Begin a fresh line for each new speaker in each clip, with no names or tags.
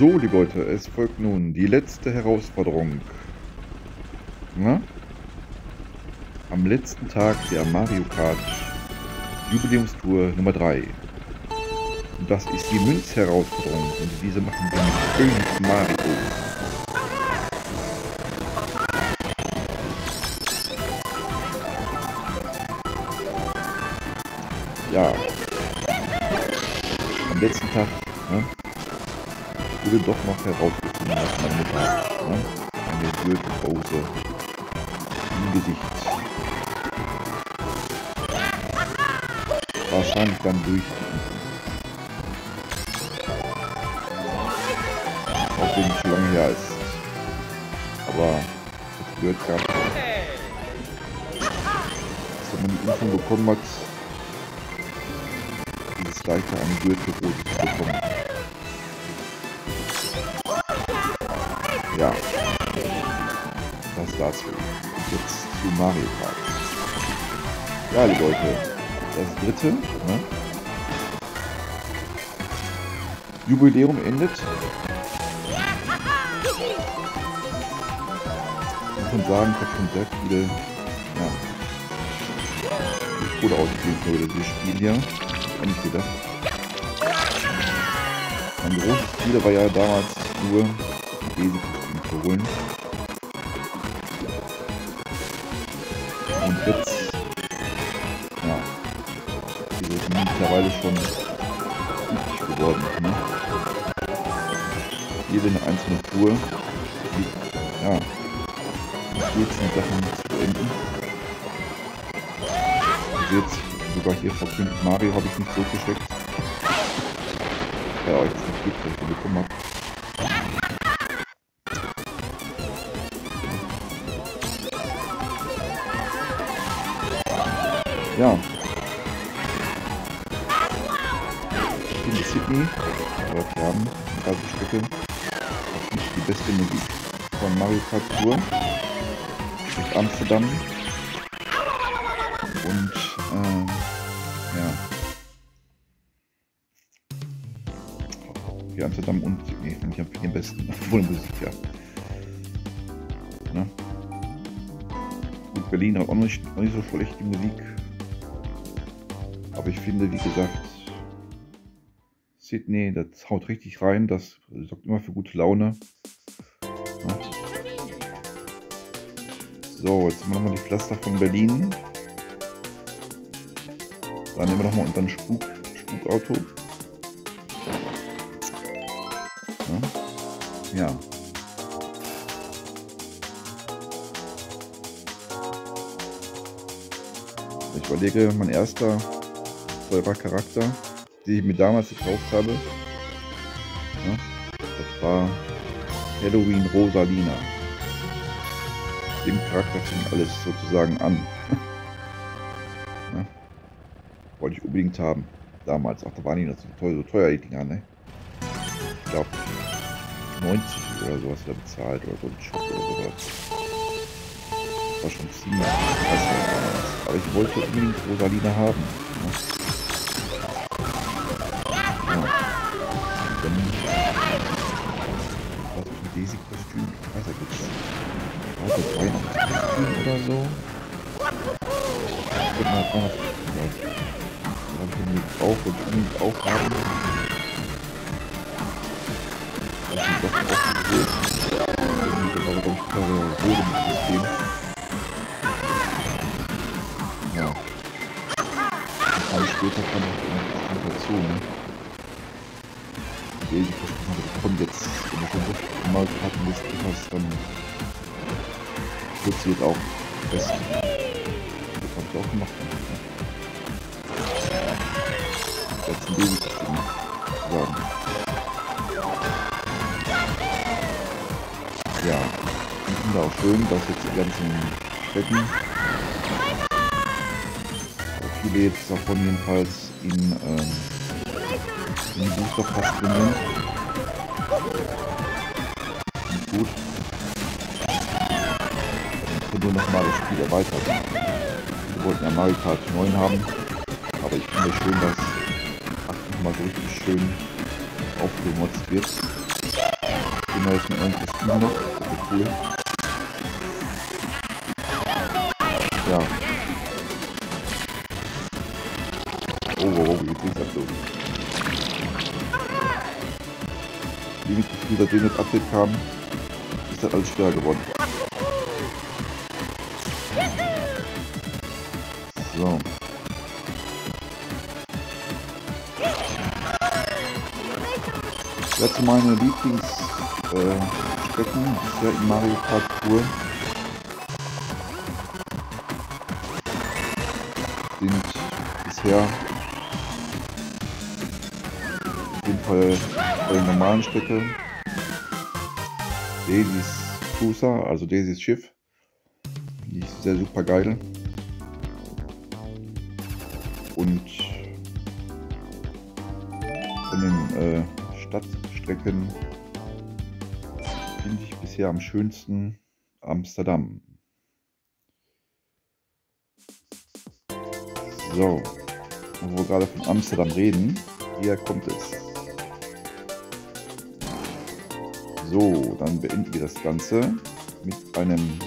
So, liebe Leute, es folgt nun die letzte Herausforderung. Na? Am letzten Tag der Mario Kart Jubiläumstour Nummer 3. Und das ist die Münzherausforderung. Und diese machen wir mit König Mario. Ja. Am letzten Tag? Wurde doch noch herausgefunden, dass meine Mutter ne, eine Gürtelpause im Gesicht wahrscheinlich dann durch auch wenn es schon lange her ist. Aber es gehört gar nicht. Dass man die Impfung bekommen hat, dieses leichte an Gürtelrot zu bekommen. Ja. Das dazu. Jetzt zu Mario Kart. Ja, liebe Leute. Das dritte. Ne? Jubiläum endet. Ich muss sagen, ich habe schon sehr viele ja, Kohle ausgegeben für dieses Spiel hier. Eigentlich gedacht. Mein großes Ziel war ja damals nur Basic zu holen. Und jetzt, ja, die sind mittlerweile schon üblich geworden. Ne? Jede einzelne Tour, die, ja, coolsten Sachen zu beenden. Und jetzt sogar hier verkündet Mario habe ich nicht zurückgesteckt. Ja, euch zum Glück, bekommen habe. Ja. In Sydney, eine Strecke nicht die beste Musik von Mario Kart Tour. Durch Amsterdam. Und äh, ja. Für Amsterdam und Sydney. Finde ich am vier besten. Obwohl Musik ja. Ne? Berlin hat auch nicht, auch nicht so schlecht die Musik aber ich finde, wie gesagt, Sydney, das haut richtig rein. Das sorgt immer für gute Laune. Ja. So, jetzt machen wir die Pflaster von Berlin. Dann nehmen wir nochmal unseren Spuk, Spukauto. Ja. ja. Ich überlege, mein erster teurer Charakter, die ich mir damals gekauft habe. Ja, das war Halloween Rosalina. Dem Charakter fing alles sozusagen an. ja, wollte ich unbedingt haben. Damals. Ach, da waren die noch so teuer, so teuer die Dinger, ne? Ich glaube 90 oder sowas da bezahlt oder so ein Shop oder sowas. War schon ziemlich krass Aber ich wollte unbedingt Rosalina haben. Ne? Oder so. Ich würde mal Weihnachtskostüm Das habe ich auch und unbedingt auch haben. Das ist doch auch cool. Das war ganz klare Rode mit. Ja. Paar später kam noch dazu, ne? Daisy-Kostüm habe ich bekommen jetzt schon mal hatten des Kickers, dann sie jetzt auch fest. Das habe ich auch gemacht. Jetzt ein Babysystem sagen. Ja, ich finde auch schön, dass jetzt die ganzen Städten, viele jetzt davon jedenfalls in, ähm, in Booster Pass drin sind gut. Nur noch mal das Spiel erweitert. Wir wollten ja Mario Kart 9 haben, aber ich finde schön, dass 8 nochmal so richtig schön aufgemotzt wird. Genau, ist mir irgendwas Kostüm noch. Das ist cool. Ja. Oh, oh, oh, jetzt ist das so. Wie mit Gefühl, seitdem das Update kam, ist das alles schwer geworden. Ja, zu meine Lieblingsstrecken äh, in Mario Kart Tour sind bisher auf jeden Fall bei der normalen Strecke Daisys Cruiser, also Daisys Schiff. Die ist sehr super geil. Und von den äh, Stadtstrecken finde ich bisher am schönsten Amsterdam. So, wo wir gerade von Amsterdam reden, hier kommt es. So, dann beenden wir das Ganze mit einem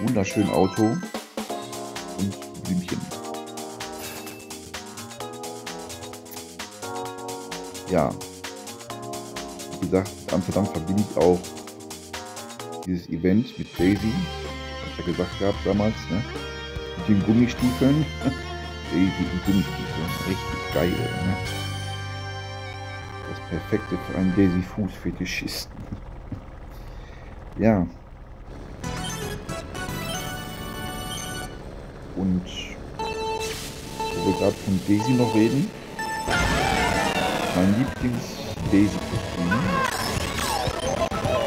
wunderschönen Auto und Blümchen. Ja, wie gesagt, Amsterdam verbinde ich auch dieses Event mit Daisy, was ich ja gesagt habe damals, ne? mit den Gummistiefeln. Daisy und Gummistiefeln, richtig geil. Ne? Das perfekte für einen Daisy Fußfetischisten. ja. Und wo wir gerade von Daisy noch reden. Mein Lieblings-Daisy-Kostüm.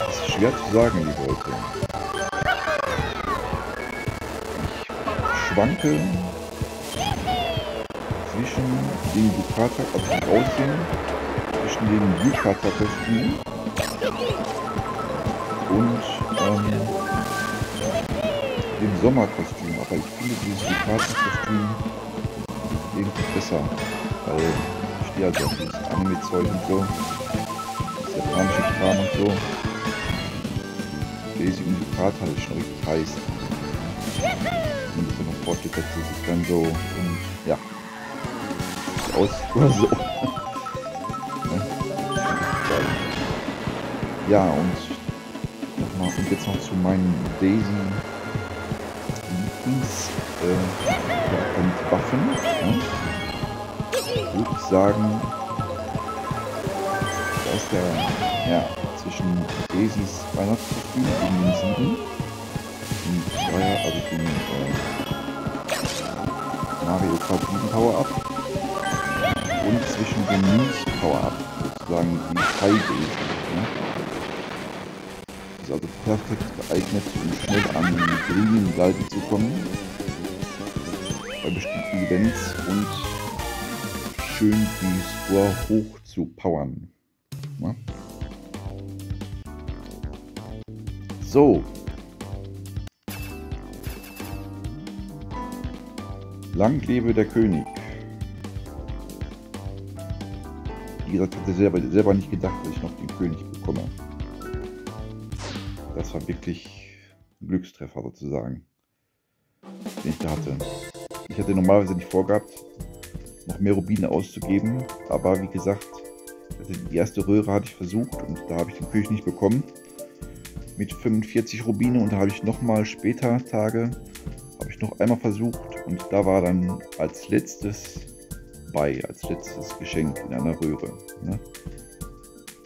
Ist schwer zu sagen, liebe Leute. Ich schwanke zwischen dem Yukata, also dem Aussehen, zwischen dem Yukata-Kostüm und ähm, dem Sommerkostüm. Aber ich finde dieses Yukata-Kostüm irgendwie besser, weil stehe also dieses Anime-Zeug und so, das japanische Kram und so. Daisy und Yukata ist schon richtig heiß. Und ich bin noch dass sie sich dann so und ja, aus oder so. ja, und nochmal, und jetzt noch zu meinen Daisy äh, sagen, da ist der, ja, zwischen Daisys Weihnachtskostüm gegen den Sieben und Zweier, also den äh, Mario Kart 7 Power-Up und zwischen den Muse Power-Up, sozusagen die Daisy. Ne? ist also perfekt geeignet, um schnell an grünen Galgen zu kommen. Bei bestimmten Events und schön die Score hoch zu powern. Ja. So. Lang lebe der König. Wie gesagt, hatte selber, selber nicht gedacht, dass ich noch den König bekomme. Das war wirklich ein Glückstreffer sozusagen, den ich da hatte. Ich hatte normalerweise nicht vorgehabt, noch mehr Rubine auszugeben, aber wie gesagt, die erste Röhre hatte ich versucht und da habe ich den König nicht bekommen. Mit 45 Rubine und da habe ich nochmal später Tage, habe ich noch einmal versucht und da war dann als letztes bei, als letztes Geschenk in einer Röhre. Ne?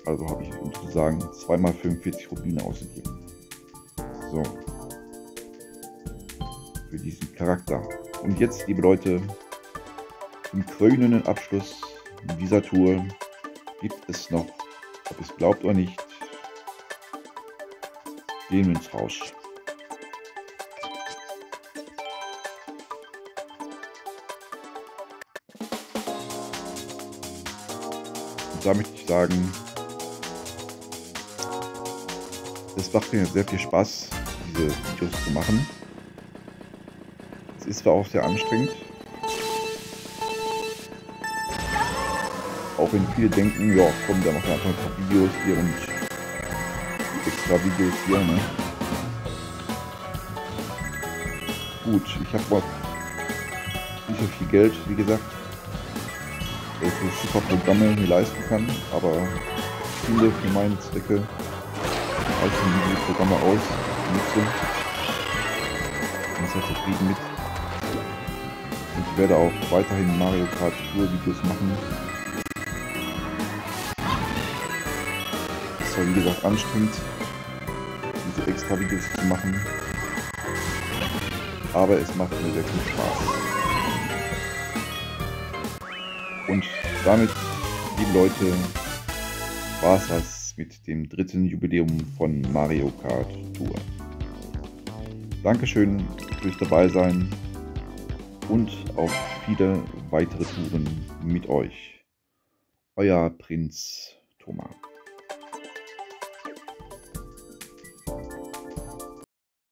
Also habe ich sozusagen zweimal 45 Rubine ausgegeben. So. Für diesen Charakter. Und jetzt, liebe Leute, zum krönenden Abschluss dieser Tour gibt es noch, ob es glaubt oder nicht, den Münzrausch. Und da möchte ich sagen, es macht mir sehr viel Spaß, diese Videos zu machen. Es ist zwar auch sehr anstrengend, Auch wenn viele denken, ja komm, da machen wir einfach ein paar Videos hier und extra Videos hier, ne? Gut, ich habe mal nicht so viel Geld, wie gesagt, für super Programme mir leisten kann, aber ich finde für meine Zwecke reichen diese Programme aus, nutze. Bin sehr zufrieden mit. Und ich werde auch weiterhin Mario Kart Tour Videos machen. War wie gesagt anstrengend, diese extra Videos zu machen. Aber es macht mir sehr viel Spaß. Und damit, liebe Leute, war es das mit dem dritten Jubiläum von Mario Kart Tour. Dankeschön fürs Dabeisein und auf viele weitere Touren mit euch. Euer Prinz Thomas.